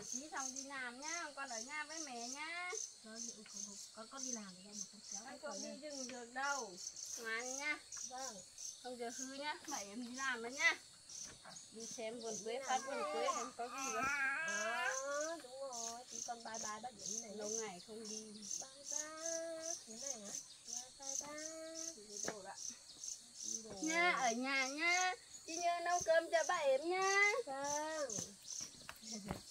một chí xong đi làm nhá con ở nhà với mẹ nhá Vâng, con, con, đi làm mà con kéo con không đi rừng được đâu ngoan nhá Vâng. không giờ hư nhá mẹ em đi làm đấy nhá đi xem vườn quế phát vườn quế em có gì đâu Ờ, đúng rồi. Thì con bye bye bác Yến này. lâu ngày không đi Bye bye. Thế này hả? Bye bye đồ rồi. nha ở nhà nhá đi nhớ nấu cơm cho bà em nhá Vâng.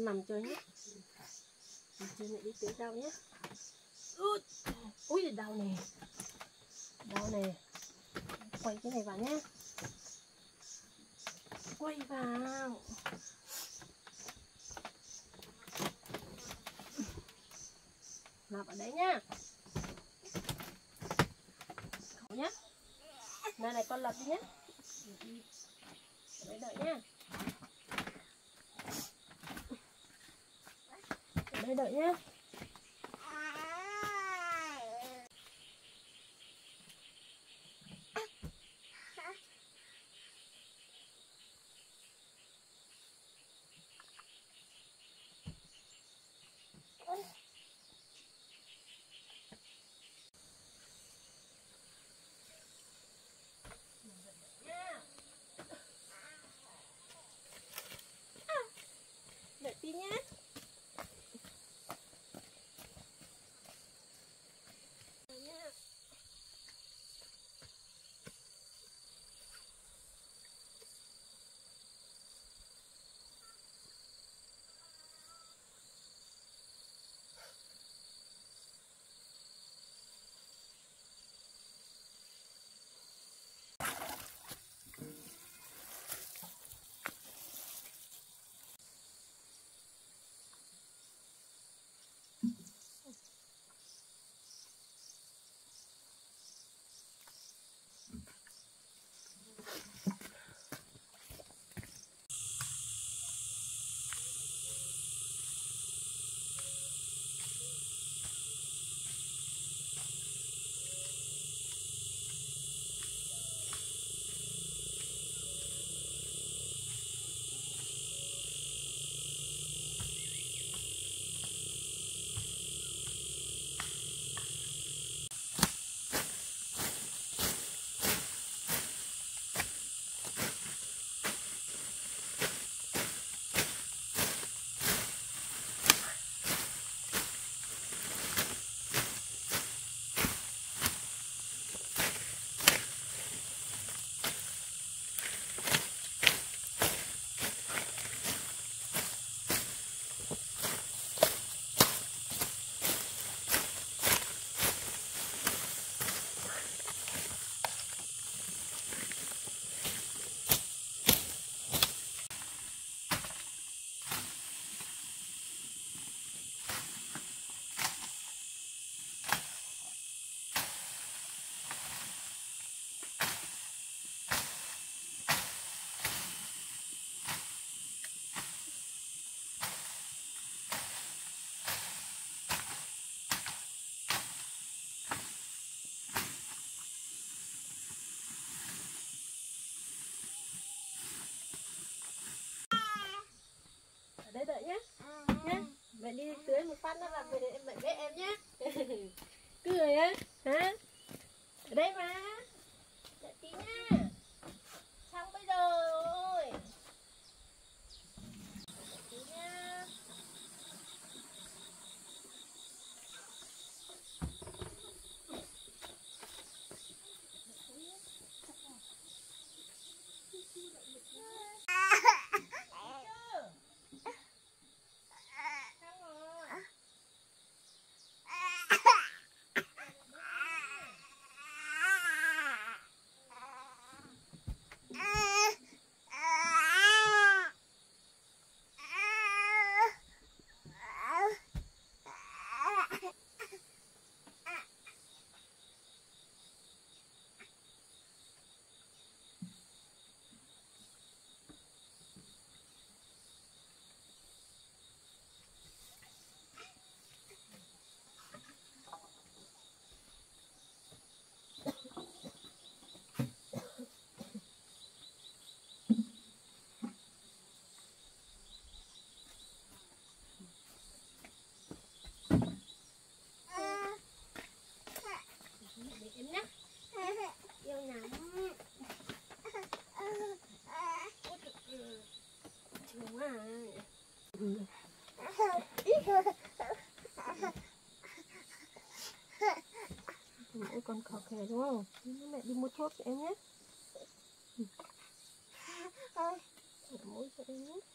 con nằm chơi hết Nằm chơi mẹ đi tới đau nhé. Ui, đau nè. Đau nè. Quay cái này vào nhé. Quay vào. Nằm ở đấy nhá. Nhá. Này này con lật đi nhé. Đợi nhá. Đợi nhá. Đợi tí nhá. khỏe đúng không? Mẹ đi mua thuốc cho em nhé. Ừ. Mỗi cho em nhé.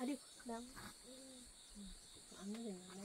aduh bang hmm.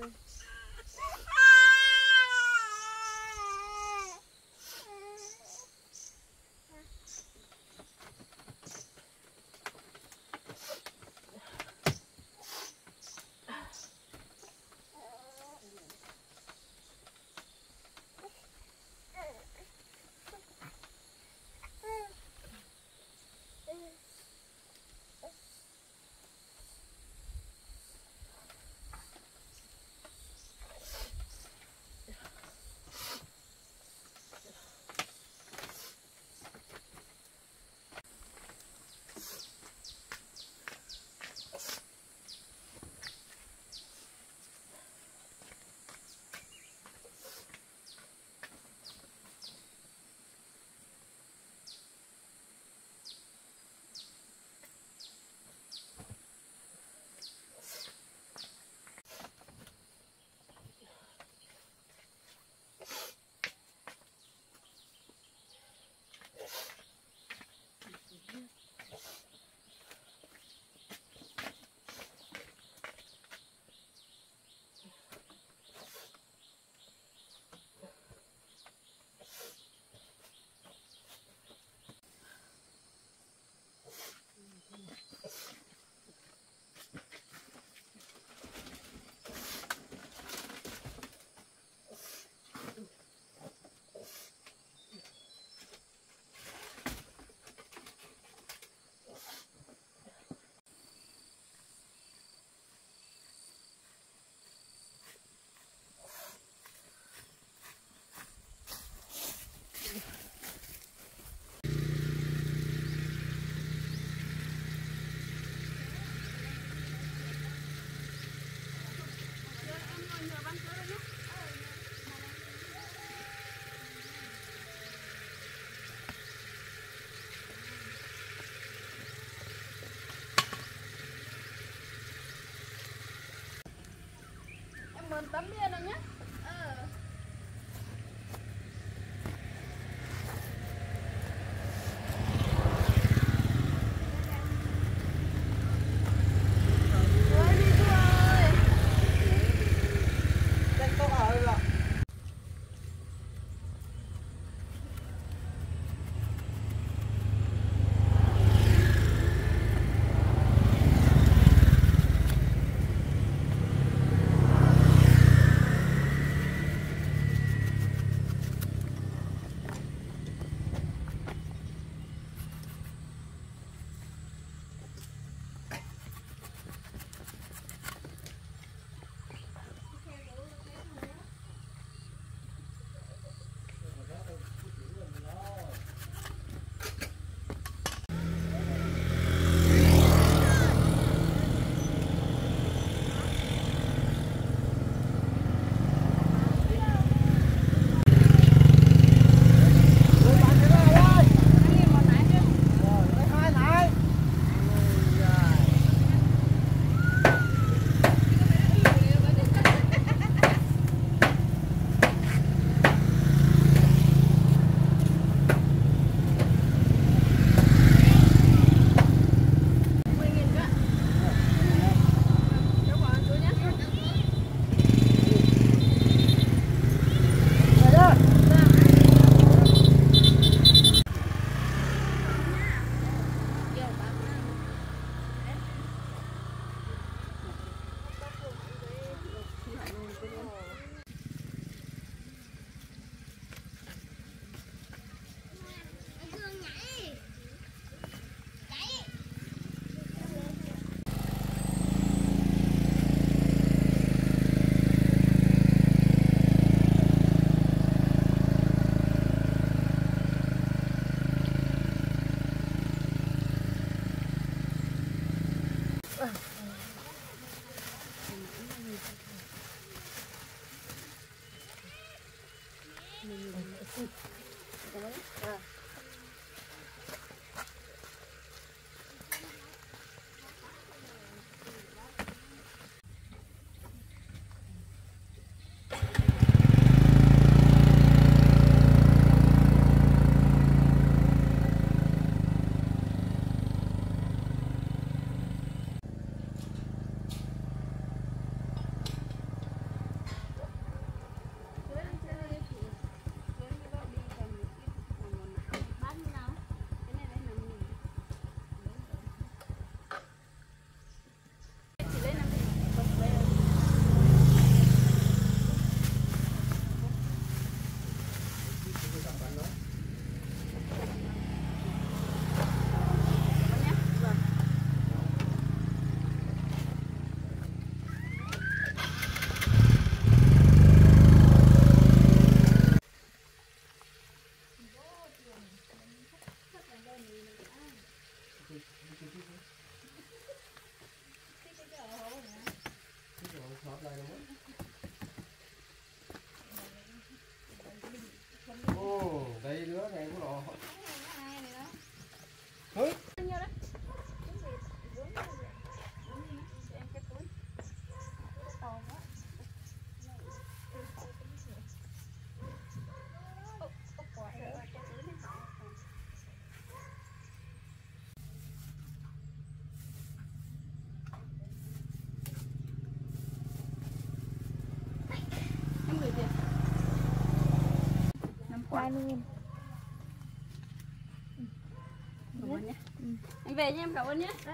then Dạ. quả ừ. Cảm ơn nhé. Ừ. Anh về nhé em cảm ơn nhé. Ừ.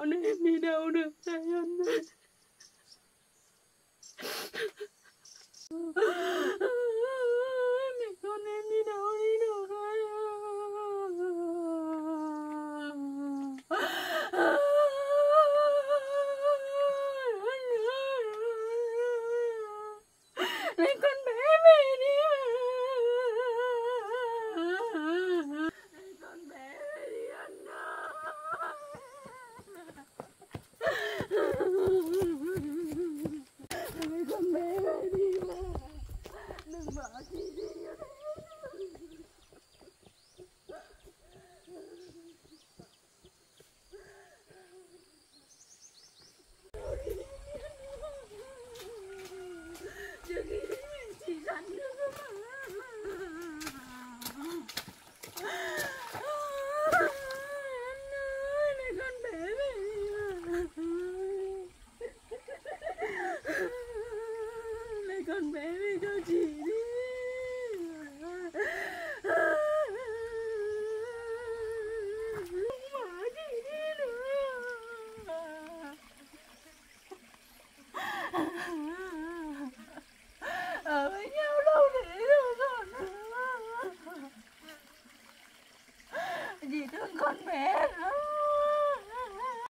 on it.